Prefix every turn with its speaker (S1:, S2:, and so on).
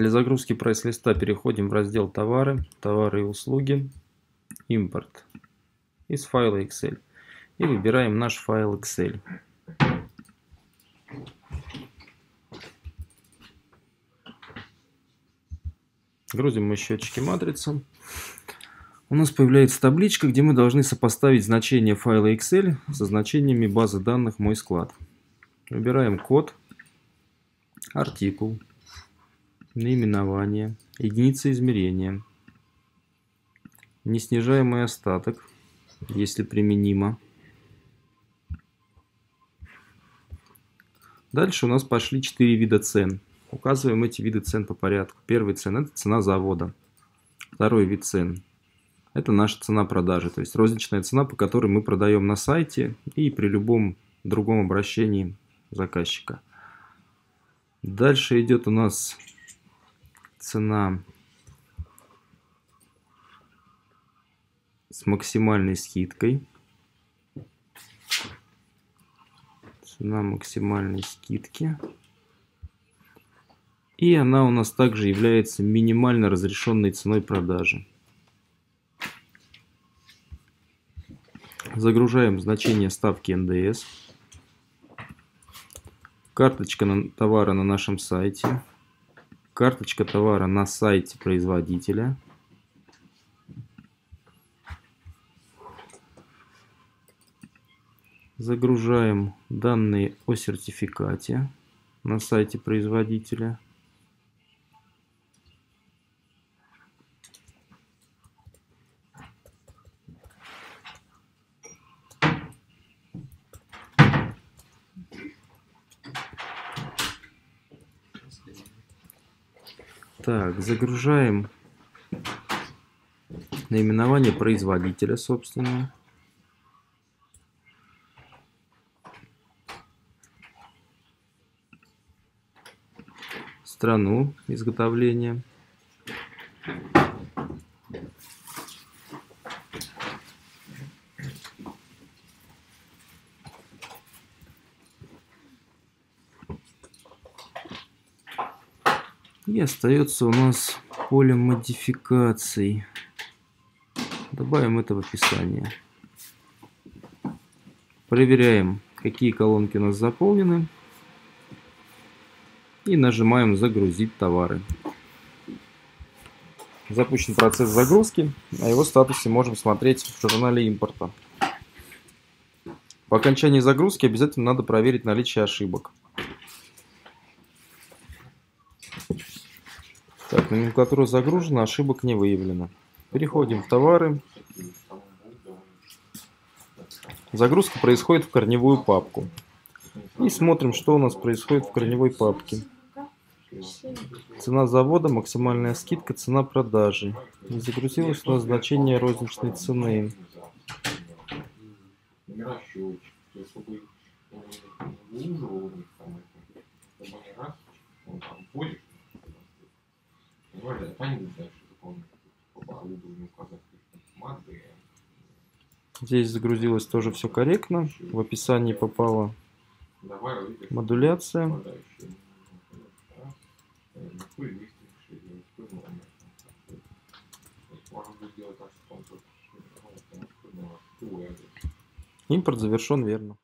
S1: Для загрузки прайс-листа переходим в раздел «Товары», «Товары и услуги», «Импорт» из файла Excel. И выбираем наш файл Excel. Грузим мы счетчики матрицы. У нас появляется табличка, где мы должны сопоставить значение файла Excel со значениями базы данных «Мой склад». Выбираем код, артикул, наименование, единица измерения, неснижаемый остаток, если применимо. Дальше у нас пошли 4 вида цен. Указываем эти виды цен по порядку. Первый цен – это цена завода. Второй вид цен – это наша цена продажи, то есть розничная цена, по которой мы продаем на сайте и при любом другом обращении заказчика. Дальше идет у нас цена с максимальной скидкой. Цена максимальной скидки. И она у нас также является минимально разрешенной ценой продажи. Загружаем значение ставки НДС. Карточка товара на нашем сайте. Карточка товара на сайте производителя. Загружаем данные о сертификате на сайте производителя. Так, загружаем наименование производителя, собственно. Страну изготовления. И остается у нас поле модификаций. Добавим это в описание. Проверяем, какие колонки у нас заполнены. И нажимаем «Загрузить товары». Запущен процесс загрузки. О его статусе можем смотреть в журнале импорта. По окончании загрузки обязательно надо проверить наличие ошибок. Так, номенклатура загружена, ошибок не выявлено. Переходим в товары. Загрузка происходит в корневую папку. И смотрим, что у нас происходит в корневой папке. Цена завода, максимальная скидка, цена продажи. Не загрузилось у нас значение розничной цены. Здесь загрузилось тоже все корректно. В описании попала модуляция. Импорт завершен верно.